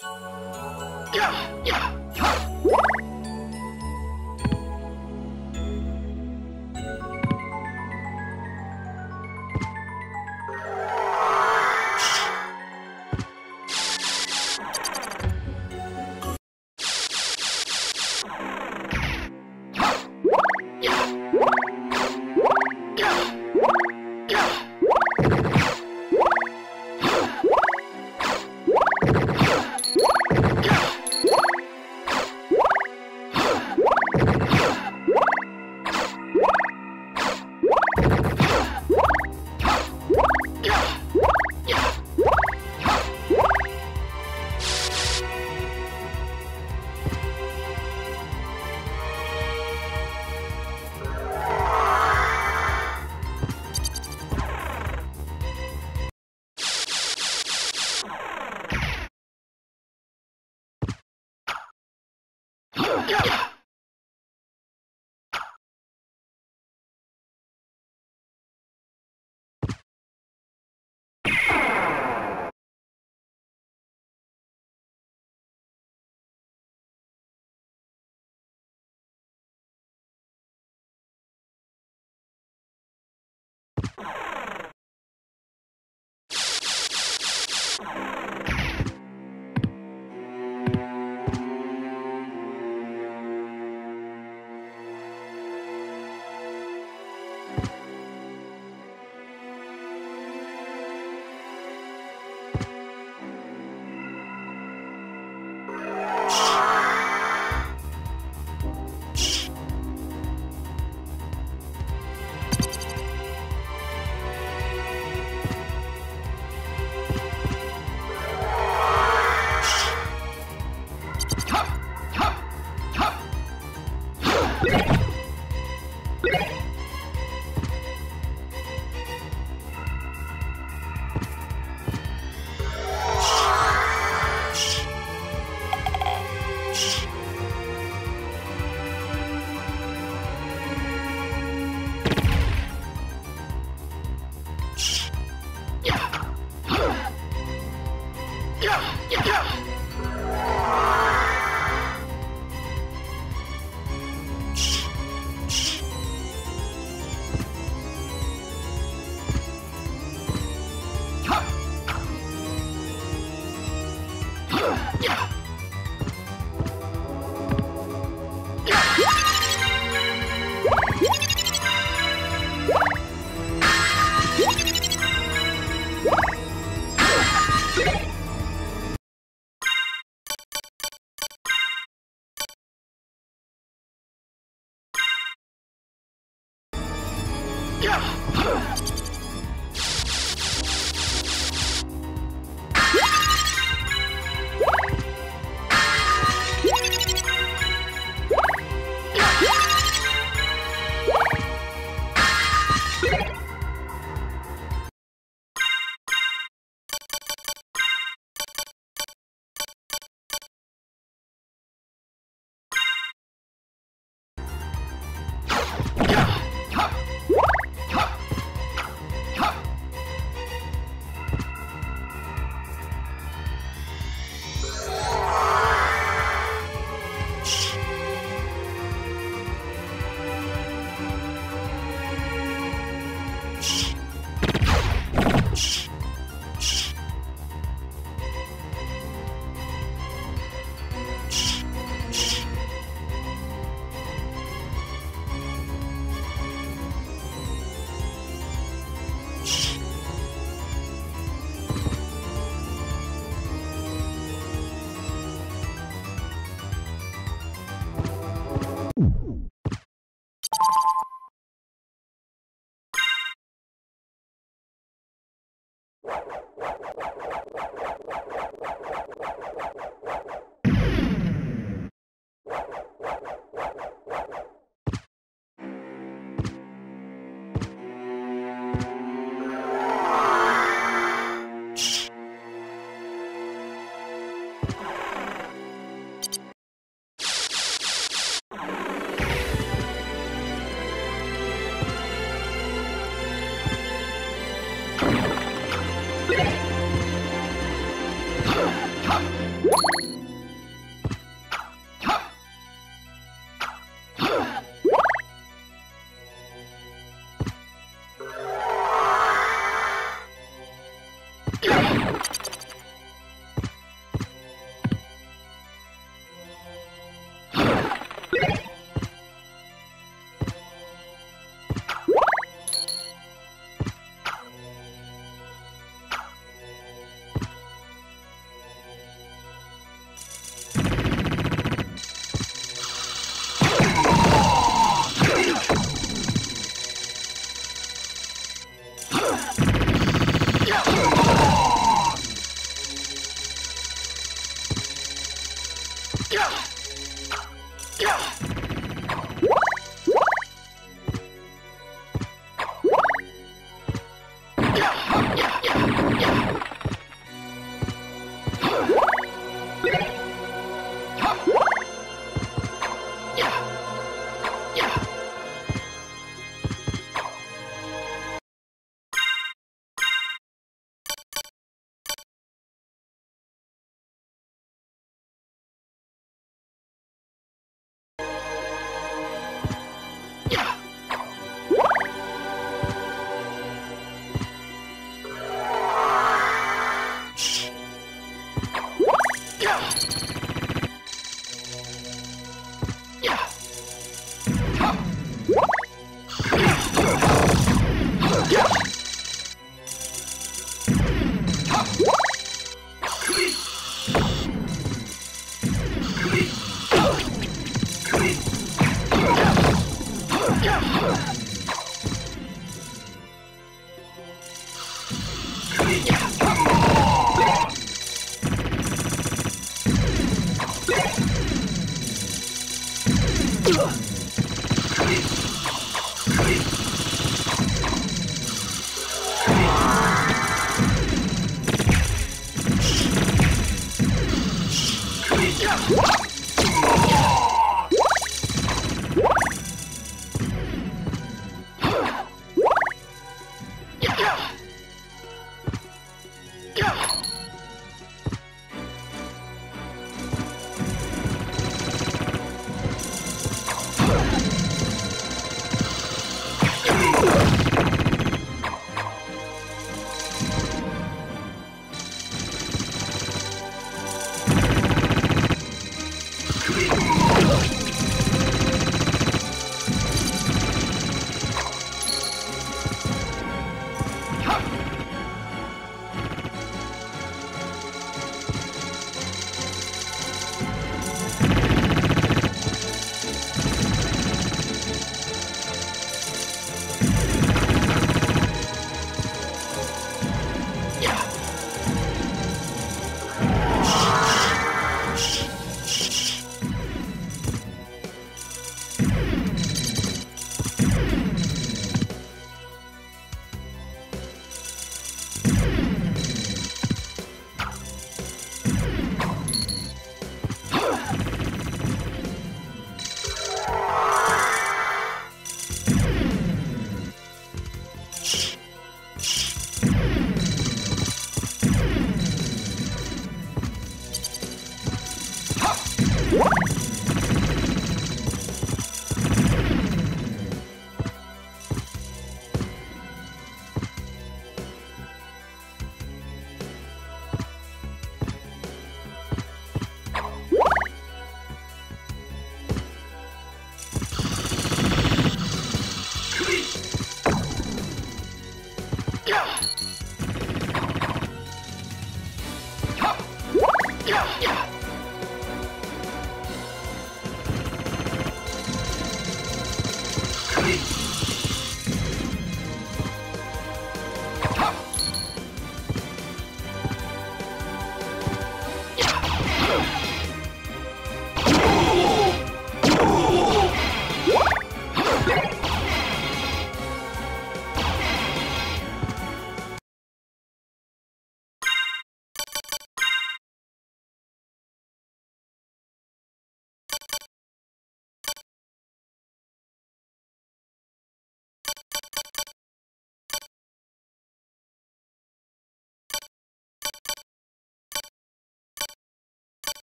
Yeah, yeah, yeah. Yeah!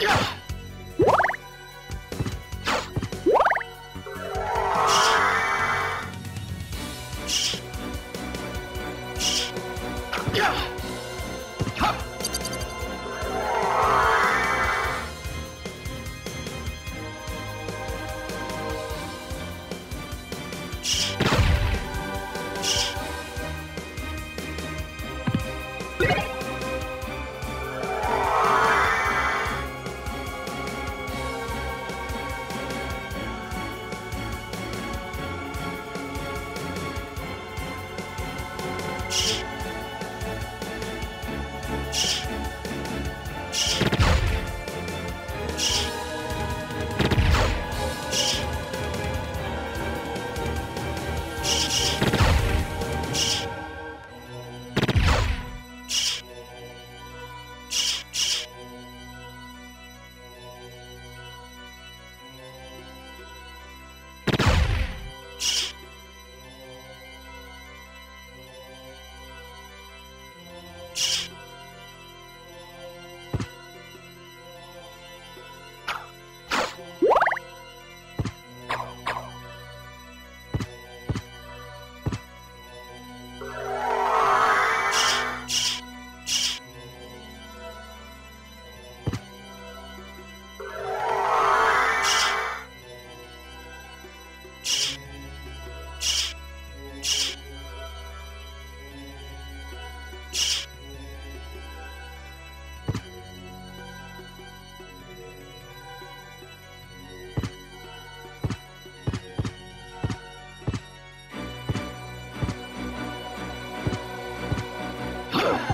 Yeah. Yeah.